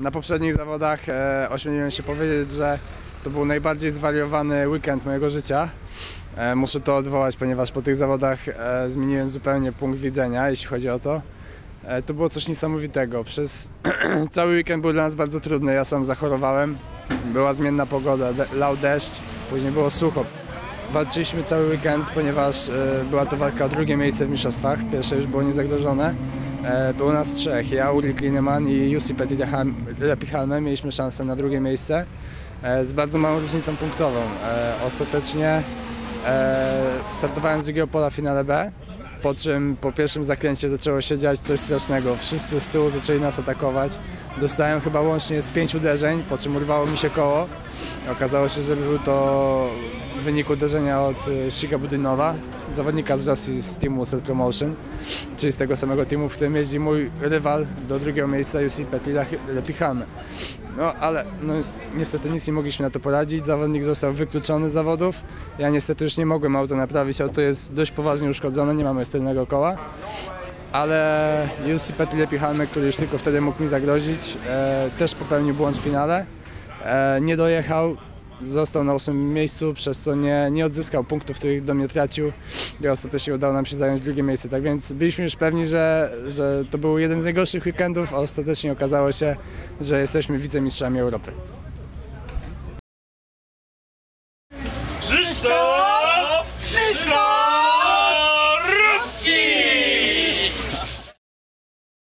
Na poprzednich zawodach e, ośmieliłem się powiedzieć, że to był najbardziej zwariowany weekend mojego życia. E, muszę to odwołać, ponieważ po tych zawodach e, zmieniłem zupełnie punkt widzenia, jeśli chodzi o to. E, to było coś niesamowitego. Przez cały weekend był dla nas bardzo trudny. Ja sam zachorowałem. Była zmienna pogoda, de- lał deszcz, później było sucho. Walczyliśmy cały weekend, ponieważ e, była to walka o drugie miejsce w mistrzostwach. Pierwsze już było niezagrożone. E, Było nas trzech, ja, Ulrik Lineman i Jussi Lepihalme. Mieliśmy szansę na drugie miejsce e, z bardzo małą różnicą punktową. E, Ostatecznie startowałem z drugiego pola w finale B, po czym po pierwszym zakręcie zaczęło się dziać coś strasznego. Wszyscy z tyłu zaczęli nas atakować. Dostałem chyba łącznie z pięć uderzeń, po czym urwało mi się koło. Okazało się, że był to wynik uderzenia od e, Shiga Budynowa, zawodnika z Rosji z teamu Set Promotion, czyli z tego samego teamu, w którym jeździ mój rywal do drugiego miejsca Jussi Petila Lepihame. No ale no, niestety nic nie mogliśmy na to poradzić. Zawodnik został wykluczony z zawodów. Ja niestety już nie mogłem auto naprawić. Auto jest dość poważnie uszkodzone, nie mamy tylnego koła. Ale Jussi Petty Lepihame, który już tylko wtedy mógł mi zagrozić, e, też popełnił błąd w finale. E, nie dojechał, został na ósmym miejscu, przez co nie, nie odzyskał punktów, których do mnie tracił i ostatecznie udało nam się zająć drugie miejsce. Tak więc byliśmy już pewni, że, że to był jeden z najgorszych weekendów, a ostatecznie okazało się, że jesteśmy wicemistrzami Europy. Krzysztof!